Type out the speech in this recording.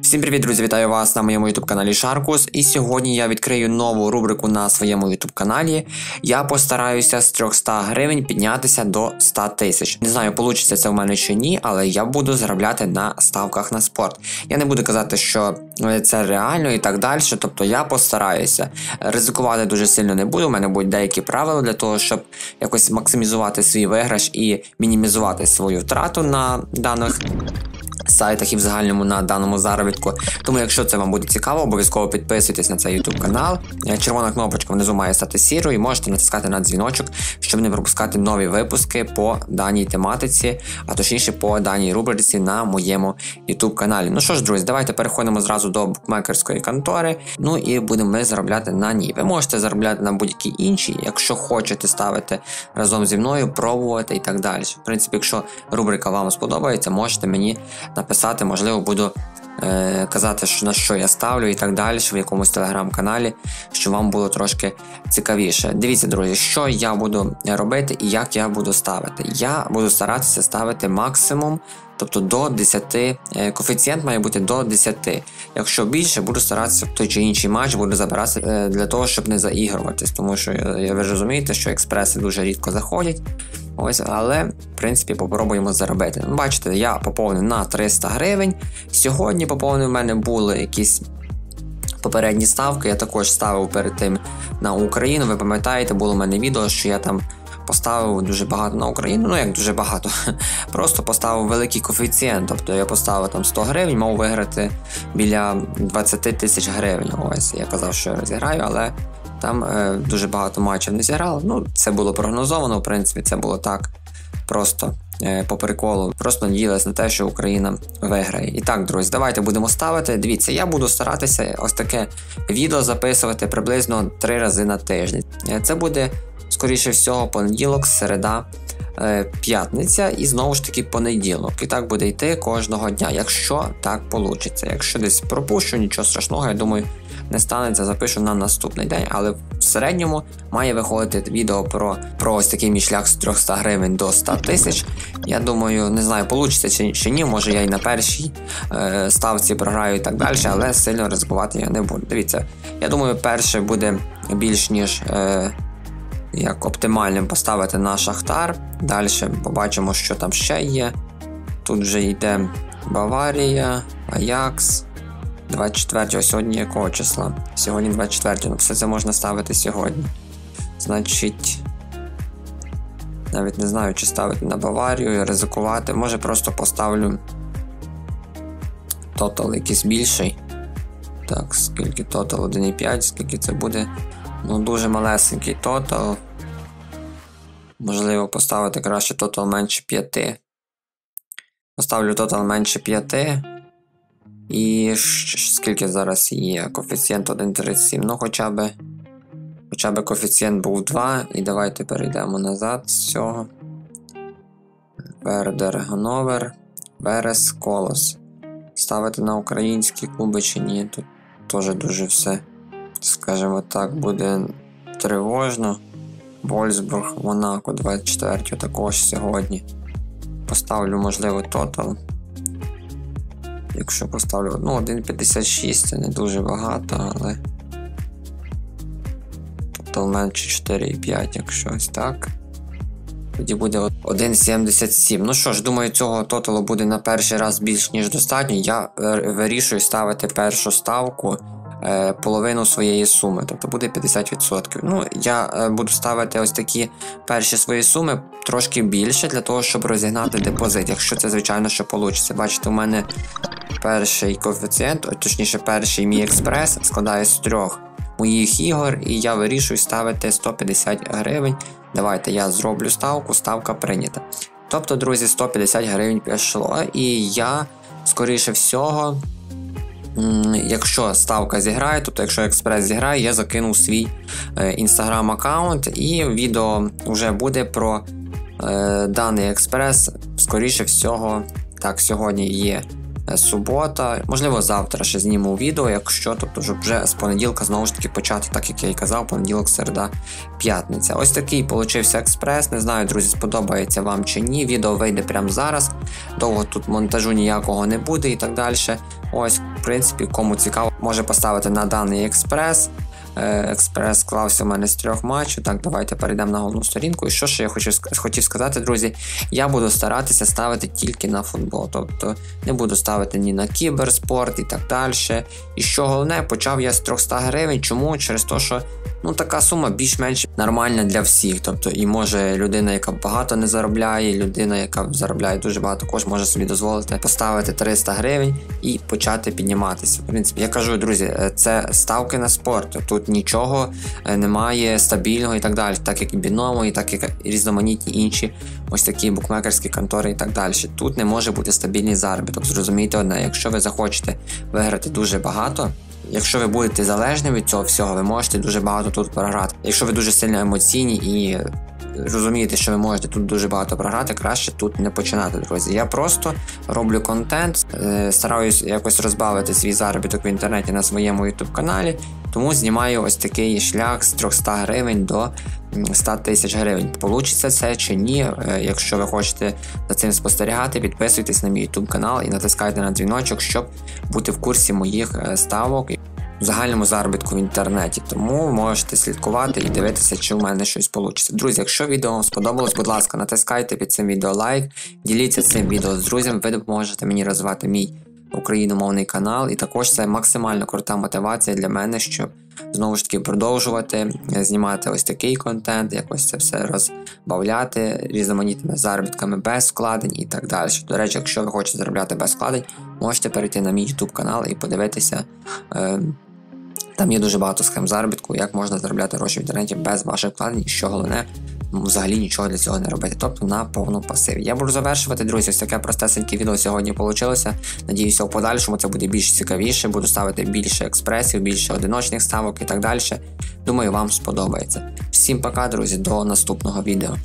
Всім привіт, друзі! Вітаю вас на моєму youtube каналі Шаркус. І сьогодні я відкрию нову рубрику на своєму youtube каналі. Я постараюся з 300 гривень піднятися до 100 тисяч. Не знаю, вийде це в мене чи ні, але я буду заробляти на ставках на спорт. Я не буду казати, що е, це реально і так далі. Тобто я постараюся. Ризикувати дуже сильно не буду. У мене будуть деякі правила для того, щоб якось максимізувати свій виграш і мінімізувати свою втрату на даних сайтах і в загальному на даному заробітку. Тому, якщо це вам буде цікаво, обов'язково підписуйтесь на цей YouTube канал. Е, червона кнопочка внизу має стати сірою, і можете натискати на дзвіночок, щоб не пропускати нові випуски по даній тематиці, а точніше по даній рубриці на моєму YouTube каналі. Ну що ж, друзі, давайте переходимо зразу до букмекерської контори. Ну і будемо ми заробляти на ній. Ви можете заробляти на будь-якій іншій, якщо хочете ставити разом зі мною, пробувати і так далі. В принципі, якщо рубрика вам сподобається, можете мені написати, можливо, буду е, казати, що на що я ставлю і так далі, в якомусь телеграм-каналі, щоб вам було трошки цікавіше. Дивіться, друзі, що я буду робити і як я буду ставити. Я буду старатися ставити максимум. Тобто до 10, е, коефіцієнт має бути до 10. Якщо більше, буду старатися в той чи інший матч буду забиратися е, для того, щоб не заігруватись, тому що е, ви розумієте, що експреси дуже рідко заходять. Ось, але, в принципі, попробуємо заробити. Ну, Бачите, я поповнив на 300 гривень. Сьогодні поповнив в мене були якісь. Попередні ставки я також ставив перед тим на Україну. Ви пам'ятаєте, було в мене відео, що я там поставив дуже багато на Україну. Ну як дуже багато. Просто поставив великий коефіцієнт. Тобто я поставив там 100 гривень, мав виграти біля 20 тисяч гривень. Ось я казав, що я розіграю, але там е, дуже багато матчів не зіграли. Ну, це було прогнозовано, в принципі, це було так просто е, по приколу. Просто надіялась на те, що Україна виграє. І так, друзі, давайте будемо ставити. Дивіться, я буду старатися ось таке відео записувати приблизно три рази на тиждень. Е, це буде, скоріше всього, понеділок, середа. Е, п'ятниця і знову ж таки понеділок. І так буде йти кожного дня, якщо так вийде. Якщо десь пропущу, нічого страшного, я думаю, не станеться, запишу на наступний день. Але в середньому має виходити відео про про ось такий мій шлях з 300 гривень до 100 тисяч. Я думаю, не знаю, вийде чи, чи ні. Може я і на першій е, ставці програю і так далі, але сильно ризикувати я не буду. Дивіться, я думаю, перше буде більш ніж. Е, як оптимальним поставити на шахтар. Далі побачимо, що там ще є. Тут вже йде Баварія, Аякс. 24 сьогодні якого числа? Сьогодні 24 ну все це можна ставити сьогодні. Значить. Навіть не знаю, чи ставити на Баварію, ризикувати. Може просто поставлю тотал якийсь більший. Так, скільки тотал 1,5, скільки це буде. Ну, дуже малесенький тотал. Можливо, поставити краще тотал менше 5. Поставлю тотал менше 5. І скільки зараз є? Коефіцієнт 1,37. Ну, хоча б хоча б коефіцієнт був 2. І давайте перейдемо назад з цього. Вердер Гановер. Верес Колос. Ставити на українські клуби чи ні. Тут теж дуже все, скажімо так, буде тривожно. Вольфсбург, Монако 24 також сьогодні. Поставлю, можливо, тотал. Якщо поставлю ну, 1,56 це не дуже багато, але тотал менше 4,5, якщо ось так. Тоді буде 1,77. Ну що ж, думаю, цього тоталу буде на перший раз більш ніж достатньо. Я вирішую ставити першу ставку. Е, половину своєї суми, тобто буде 50%. Ну, Я е, буду ставити ось такі перші свої суми трошки більше для того, щоб розігнати депозит, якщо це, звичайно, що вийде. Бачите, у мене перший коефіцієнт, точніше, перший мій експрес складає з трьох моїх ігор, і я вирішую ставити 150 гривень. Давайте я зроблю ставку, ставка прийнята. Тобто, друзі, 150 гривень пішло, і я, скоріше всього. Якщо ставка зіграє, тобто якщо експрес зіграє, я закинув свій інстаграм аккаунт і відео вже буде про е, даний експрес. Скоріше всього, так, сьогодні є е, субота. Можливо, завтра ще зніму відео, якщо, тобто, щоб вже з понеділка знову ж таки почати, так як я і казав, понеділок, середа, п'ятниця. Ось такий получився експрес. Не знаю, друзі, сподобається вам чи ні. Відео вийде прямо зараз. Довго тут монтажу ніякого не буде і так далі. Ось, в принципі, кому цікаво, може поставити на даний експрес. Експрес склався у мене з трьох матчів. Так, давайте перейдемо на головну сторінку. І що ще я хочу хотів сказати, друзі? Я буду старатися ставити тільки на футбол. Тобто не буду ставити ні на кіберспорт і так далі. І що головне, почав я з 300 гривень. Чому? Через те, що ну така сума більш-менш нормальна для всіх. Тобто, і може людина, яка багато не заробляє, людина, яка заробляє дуже багато, також може собі дозволити поставити 300 гривень і почати підніматися. В принципі, я кажу, друзі, е, це ставки на спорт. Тут нічого е, немає стабільного і так далі, так як і біномо, і так як і різноманітні інші ось такі букмекерські контори і так далі. Тут не може бути стабільний заробіток. Зрозумійте одне, якщо ви захочете виграти дуже багато. Якщо ви будете залежні від цього всього, ви можете дуже багато тут програти. Якщо ви дуже сильно емоційні і розумієте, що ви можете тут дуже багато програти, краще тут не починати, друзі. Я просто роблю контент, е, стараюсь якось розбавити свій заробіток в інтернеті на своєму YouTube каналі, тому знімаю ось такий шлях з 300 гривень до 100 тисяч гривень. Получиться це чи ні? Е, якщо ви хочете за цим спостерігати, підписуйтесь на мій YouTube канал і натискайте на дзвіночок, щоб бути в курсі моїх е, ставок загальному заробітку в інтернеті. Тому можете слідкувати і дивитися, чи в мене щось вийде. Друзі, якщо відео вам сподобалось, будь ласка, натискайте під цим відео лайк, діліться цим відео з друзями, ви допоможете мені розвивати мій україномовний канал, і також це максимально крута мотивація для мене, щоб знову ж таки продовжувати знімати ось такий контент, якось це все розбавляти різноманітними заробітками без вкладень і так далі. До речі, якщо ви хочете заробляти без вкладень, можете перейти на мій YouTube канал і подивитися. Е там є дуже багато схем заробітку, як можна заробляти гроші в інтернеті без ваших вкладень, і що головне, взагалі нічого для цього не робити, тобто на повну пасиві. Я буду завершувати, друзі, ось таке простесеньке відео сьогодні вийшло. Надіюся, в подальшому це буде більш цікавіше, буду ставити більше експресів, більше одиночних ставок і так далі. Думаю, вам сподобається. Всім пока, друзі, до наступного відео.